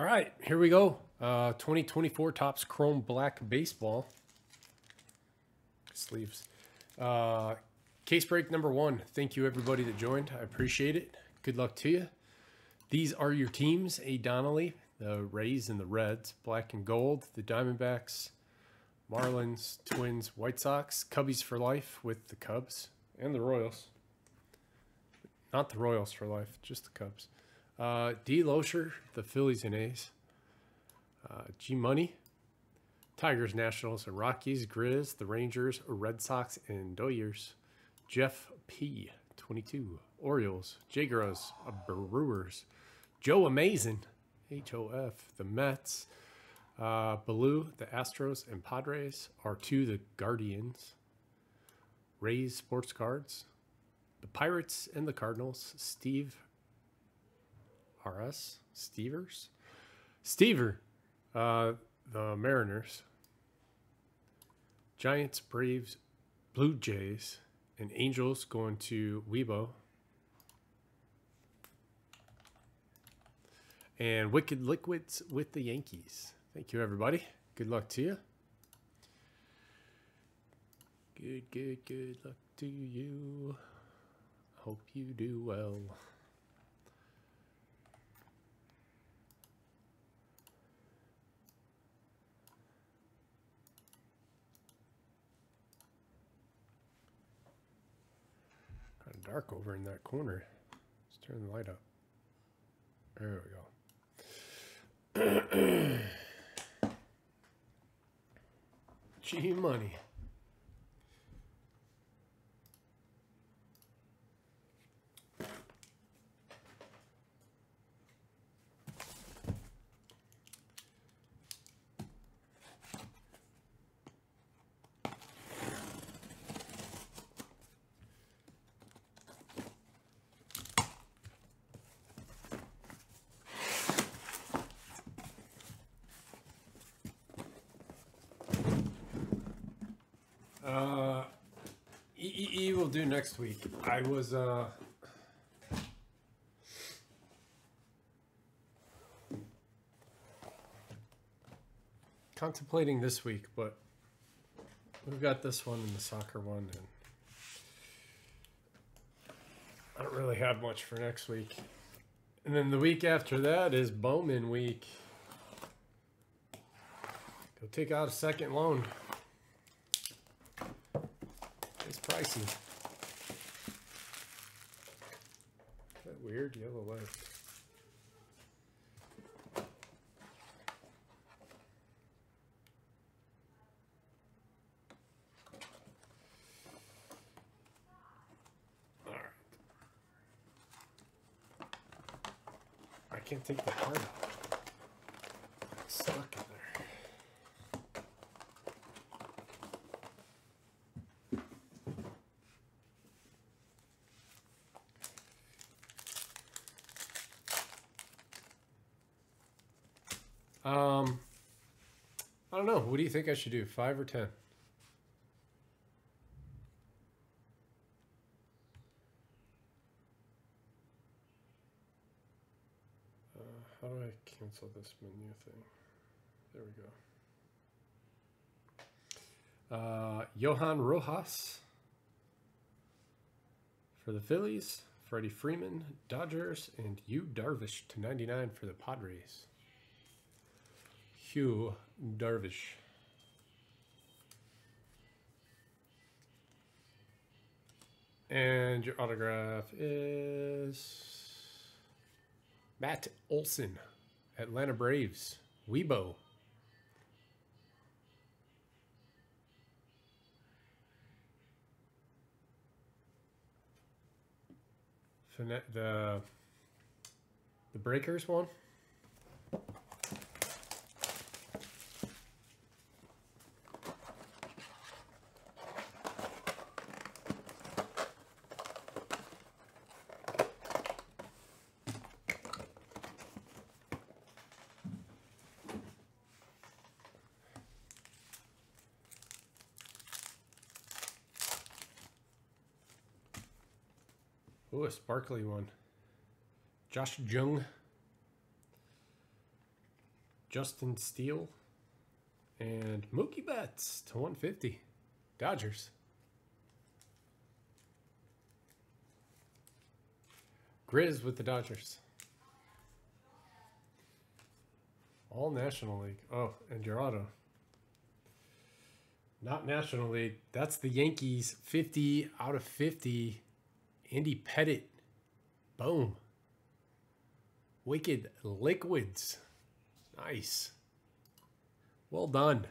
All right, here we go. Uh, 2024 Topps Chrome Black Baseball. Sleeves. Uh, case break number one. Thank you, everybody that joined. I appreciate it. Good luck to you. These are your teams. A. Donnelly, the Rays and the Reds. Black and gold, the Diamondbacks, Marlins, Twins, White Sox. Cubbies for life with the Cubs and the Royals. Not the Royals for life, just the Cubs. Uh, D. Loescher, the Phillies and A's. Uh, G Money, Tigers, Nationals, and Rockies. Grizz, the Rangers, Red Sox, and Doyers. Jeff P. 22. Orioles, Jaguars, uh, Brewers. Joe Amazing, HOF, the Mets. Uh, Baloo, the Astros, and Padres. R2, the Guardians. Rays Sports Cards. The Pirates and the Cardinals. Steve RS Stevers, Stever, uh, the Mariners, Giants, Braves, Blue Jays, and Angels going to Weibo. And Wicked Liquids with the Yankees. Thank you, everybody. Good luck to you. Good, good, good luck to you. Hope you do well. Dark over in that corner. Let's turn the light up. There we go. G money. Uh, EEE will do next week. I was uh. Contemplating this week, but we've got this one and the soccer one, and I don't really have much for next week. And then the week after that is Bowman week. Go take out a second loan. Pricey. That weird yellow light. All right. I can't take the card out. It's stuck in there. Um, I don't know. What do you think I should do? Five or ten? Uh, how do I cancel this menu thing? There we go. Uh, Johan Rojas for the Phillies, Freddie Freeman, Dodgers, and Yu Darvish to 99 for the Padres. Hugh Darvish. And your autograph is Matt Olson, Atlanta Braves, Weibo. The the Breakers one. Ooh, a sparkly one. Josh Jung. Justin Steele, and Mookie Betts to 150. Dodgers. Grizz with the Dodgers. All National League. Oh, and your auto. Not National League. That's the Yankees. 50 out of 50. Andy Pettitte. Boom. Wicked Liquids. Nice. Well done.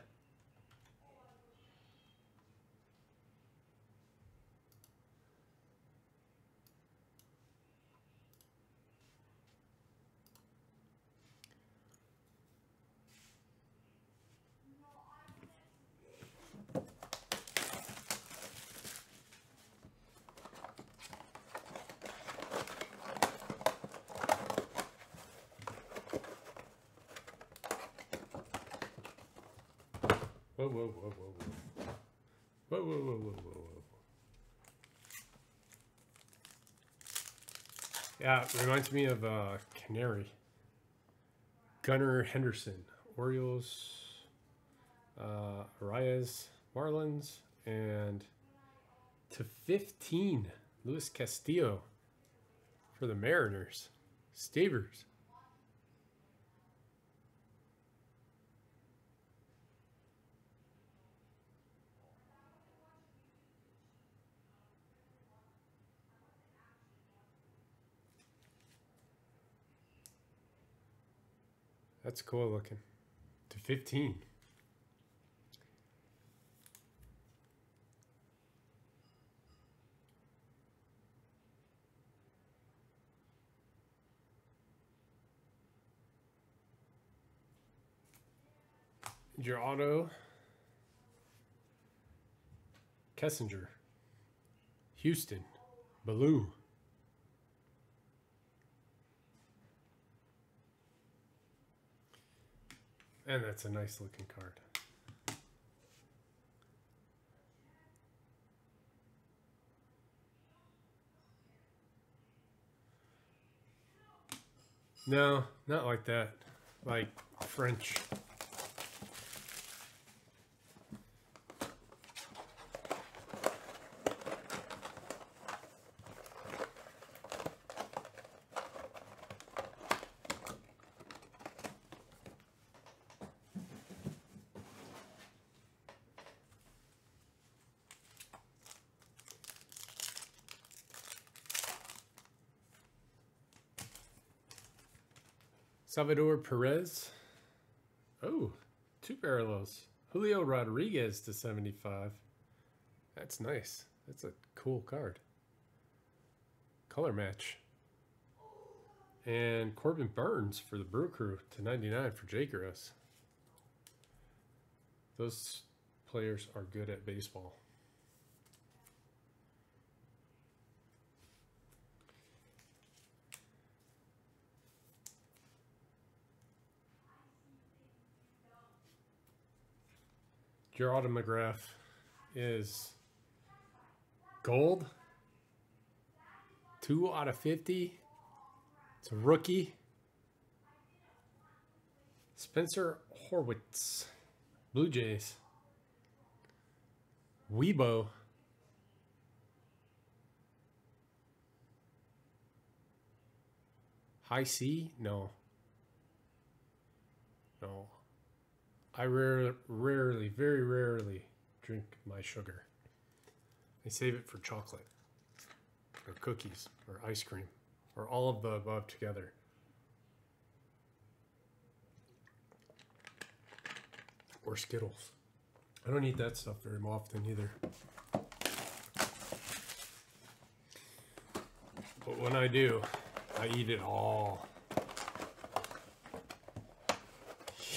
Whoa, whoa, whoa, whoa, whoa. Whoa, whoa, whoa, whoa, whoa, whoa. Yeah, reminds me of uh, Canary. Gunnar Henderson, Orioles, uh, Arraez, Marlins, and to 15, Luis Castillo for the Mariners. Stavers. That's cool looking. To 15. Your auto. Kessinger. Houston. Baloo. And that's a nice looking card. No, not like that. Like French. Salvador Perez. Oh, two parallels. Julio Rodriguez to 75. That's nice. That's a cool card. Color match. And Corbin Burnes for the Brew Crew to 99 for Jake Gross. Those players are good at baseball. Your autograph is gold. Two out of 50. It's a rookie. Spencer Horwitz, Blue Jays. Weibo. Hi-C? No. No. I rare, rarely, very rarely drink my sugar. I save it for chocolate or cookies or ice cream or all of the above together. Or Skittles. I don't eat that stuff very often either. But when I do, I eat it all.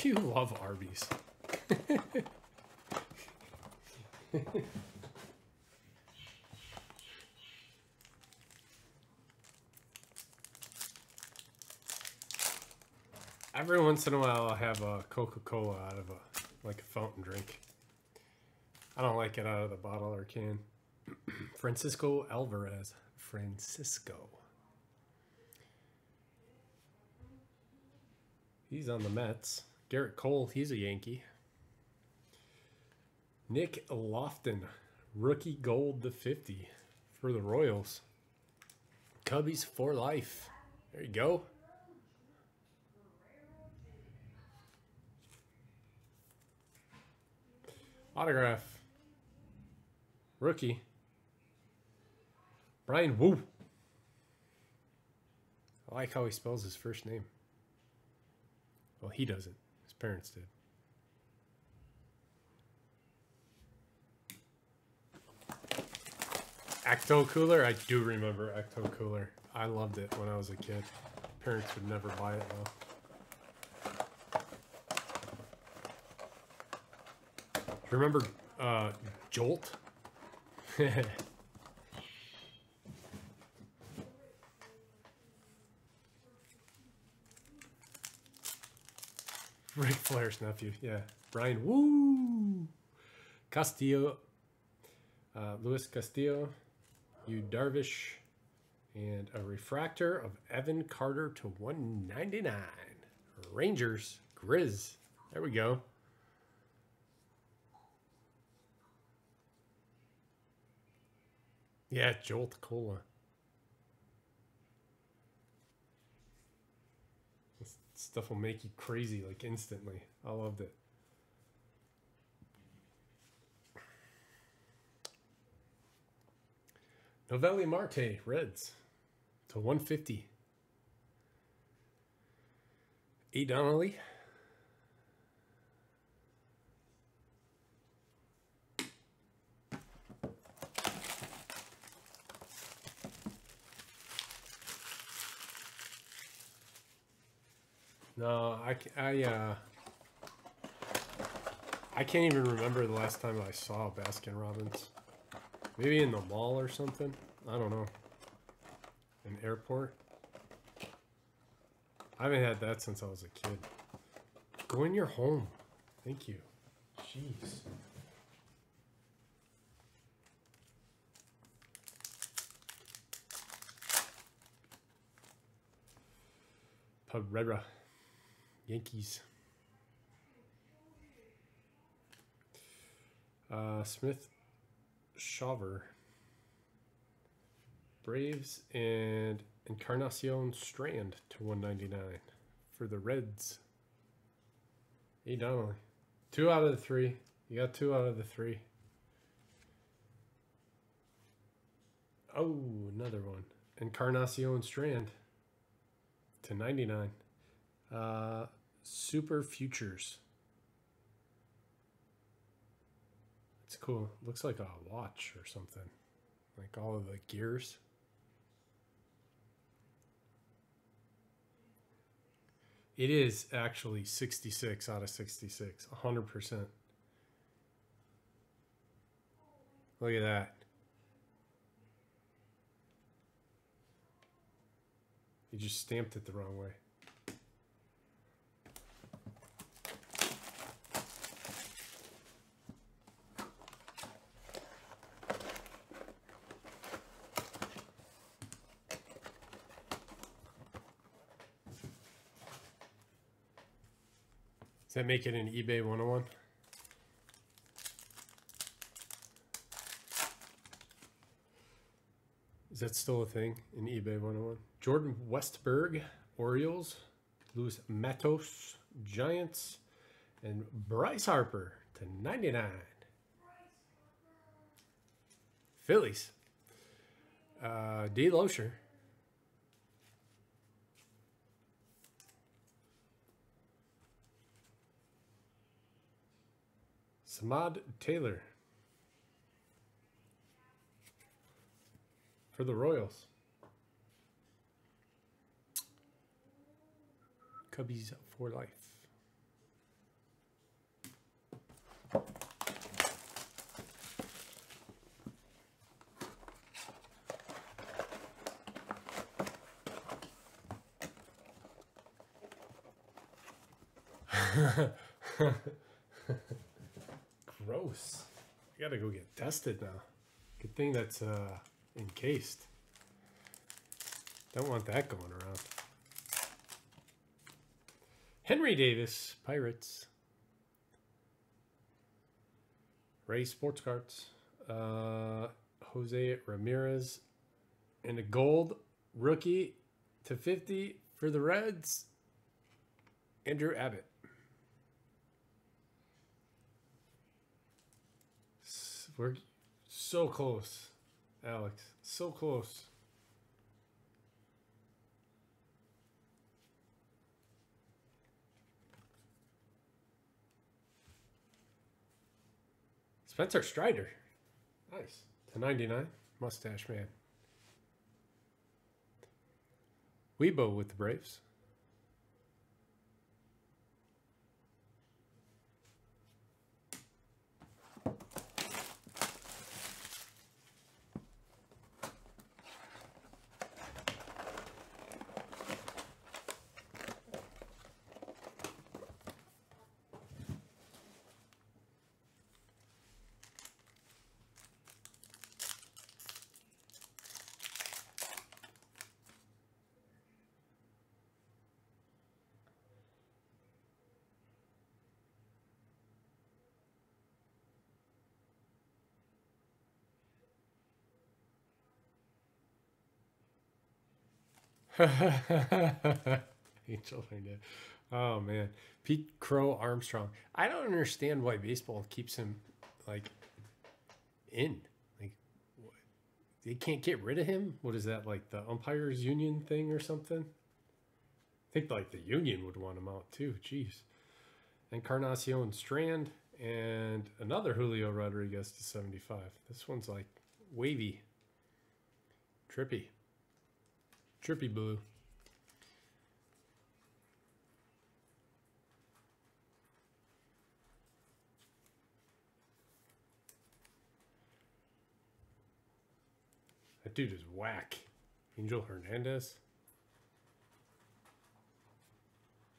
You love Arby's. Every once in a while, I'll have a Coca-Cola out of a like a fountain drink. I don't like it out of the bottle or can. Francisco Alvarez. Francisco. He's on the Mets. Gerrit Cole, he's a Yankee. Nick Loftin, rookie gold to 50 for the Royals. Cubbies for life. There you go. Autograph. Rookie. Bryan Woo. I like how he spells his first name. Well, he doesn't. Parents did. Ecto Cooler? I do remember Ecto Cooler. I loved it when I was a kid. Parents would never buy it though. Remember uh, Jolt? Ric Flair's nephew, yeah. Bryan Woo! Castillo, uh, Luis Castillo, Yu Darvish, and a refractor of Evan Carter to 199. Rangers, Grizz. There we go. Yeah, Jolt Cola. This stuff will make you crazy like instantly. I loved it. Noelvi Marte, Reds to 150. A. Donnelly. No, I, I, uh, I can't even remember the last time I saw Baskin Robbins. Maybe in the mall or something. I don't know. An airport. I haven't had that since I was a kid. Go in your home. Thank you. Jeez. Pereira. Yankees. Uh, Smith Shawver. Braves and Encarnacion Strand to 199 for the Reds. E. Donnelly. Two out of the three. You got two out of the three. Oh, another one. Encarnacion Strand to 99. Uh, Super Futures. It's cool. Looks like a watch or something. Like all of the gears. It is actually 66 out of 66. 100%. Look at that. You just stamped it the wrong way. Does that make it an eBay 101? Is that still a thing in eBay 101? Jordan Westburg, Orioles, Luis Matos, Giants, and Bryce Harper to 99. Phillies. Uh, D. Loescher. Samad Taylor for the Royals. Cubbies for life. Gross. I gotta go get tested now. Good thing that's uh, encased. Don't want that going around. Henry Davis, Pirates. Ray Sports Cards. Uh, Jose Ramirez. And a gold rookie to 50 for the Reds. Andrew Abbott. We're so close, Alex. So close. Spencer Strider. Nice. To 99. Mustache man. Weibo with the Braves. Angel Hernandez. Oh man, Pete Crow Armstrong. I don't understand why baseball keeps him like in. Like they can't get rid of him. What is that like the umpires union thing or something? I think like the union would want him out too. Jeez. And Encarnacion Strand and another Julio Rodriguez to 75. This one's like wavy, trippy. Trippy blue. That dude is whack. Angel Hernandez.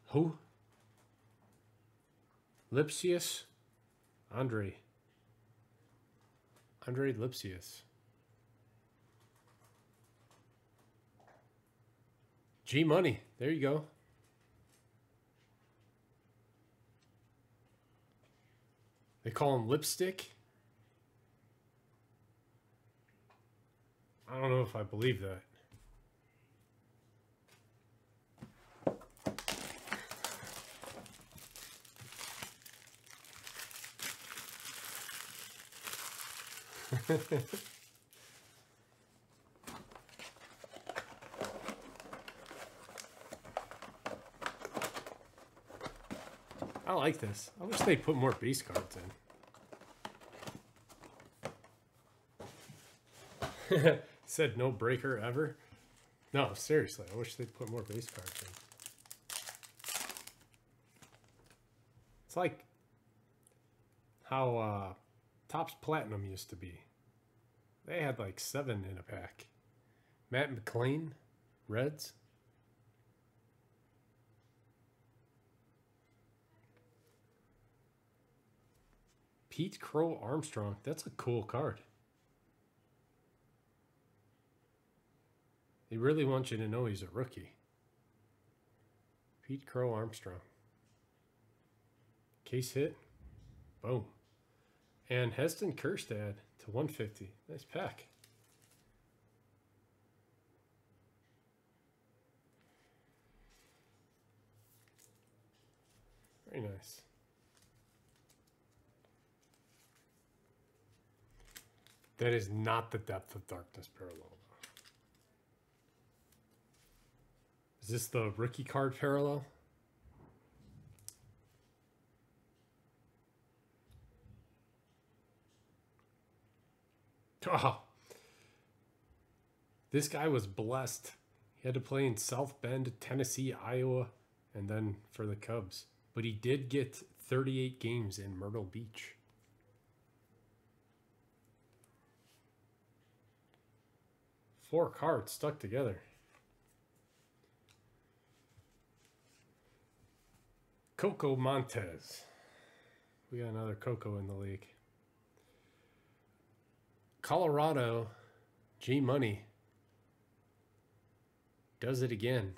Who? Lipcius? Andre. Andre Lipcius. G Money. There you go. They call him lipstick. I don't know if I believe that. I like this. I wish they put more base cards in. Said no breaker ever. No, seriously, I wish they'd put more base cards in. It's like how uh, Topps Platinum used to be. They had like seven in a pack. Matt McLain, Reds. Pete Crow Armstrong. That's a cool card. They really want you to know he's a rookie. Pete Crow Armstrong. Case hit. Boom. And Heston Kjerstad to 150. Nice pack. Very nice. That is not the depth of darkness parallel. Is this the rookie card parallel? Oh. This guy was blessed. He had to play in South Bend, Tennessee, Iowa, and then for the Cubs. But he did get 38 games in Myrtle Beach. Four cards stuck together. Coco Montes. We got another Coco in the league. Colorado, G Money does it again.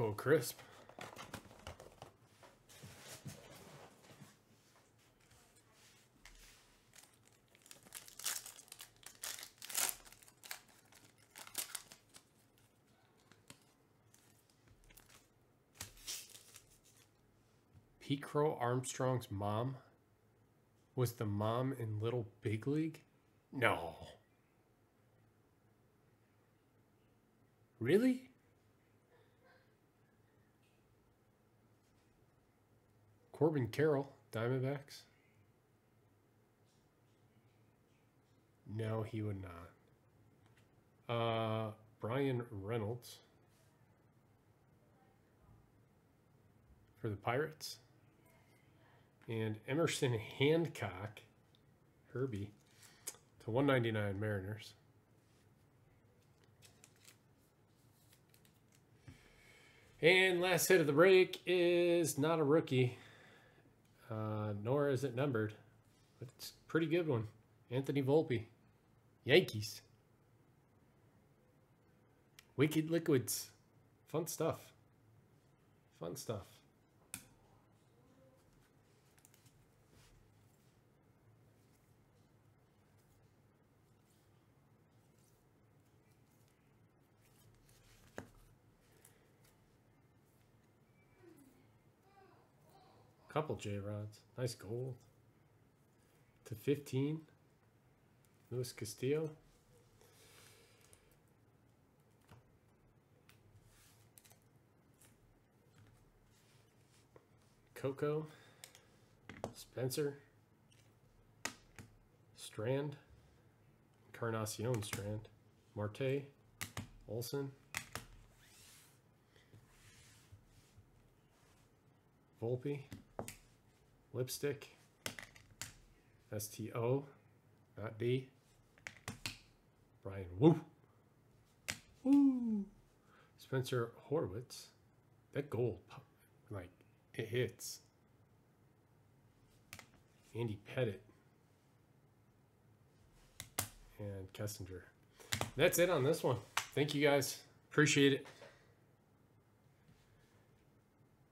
Coco Crisp. Pete Crow Armstrong's mom was the mom in Little Big League? No. Really? Corbin Carroll, Diamondbacks? No, he would not. Uh, Bryan Reynolds for the Pirates. And Emerson Hancock, Herbie, to 199 Mariners. And last hit of the break is not a rookie, uh, nor is it numbered, but it's a pretty good one. Anthony Volpe, Yankees. Wicked Liquids. Fun stuff. Fun stuff. Couple J rods. Nice gold. To 15. Luis Castillo. Coco. Spencer. Strand. Encarnacion Strand. Marte. Olson. Volpe. Lipstick. STO. Not D. Bryan Woo. Woo. Spencer Horwitz. That gold, like, it hits. Andy Pettitte. And Kessinger. That's it on this one. Thank you guys. Appreciate it.